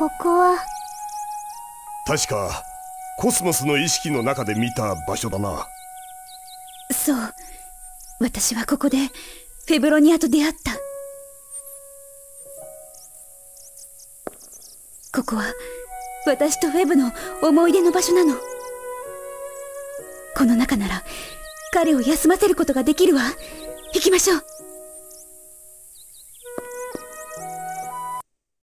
ここは。確かコスモスの意識の中で見た場所だな。そう。私はここでフェブロニアと出会った。ここは私とフェブの思い出の場所なの。この中なら彼を休ませることができるわ。行きましょう。